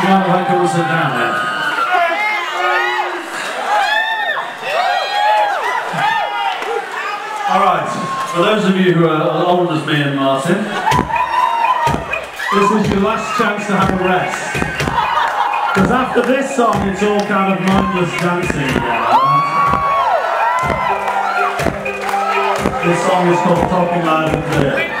Come on, Michael, sit down there. All right, for those of you who are old as me and Martin, this is your last chance to have a rest. Because after this song, it's all kind of mindless dancing. Now. This song is called Talking Loud and Clear.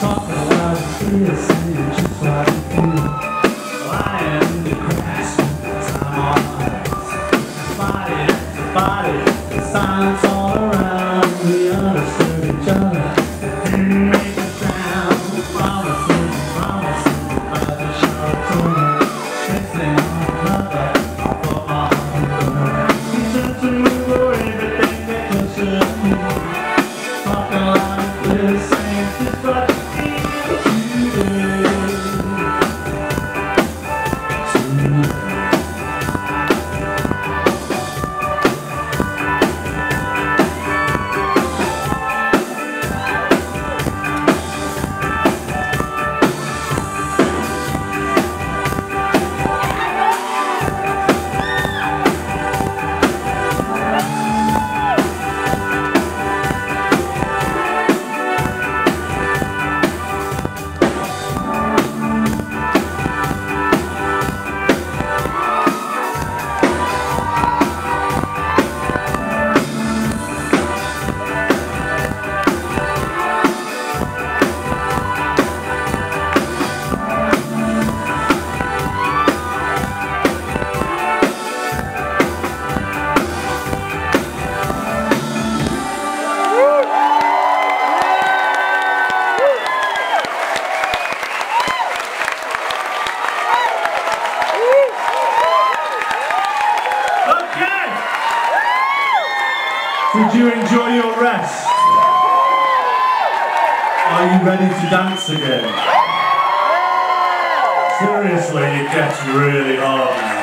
Talk só pra ela esquecer you fight. Did you enjoy your rest? Are you ready to dance again? Seriously, it gets really hard now.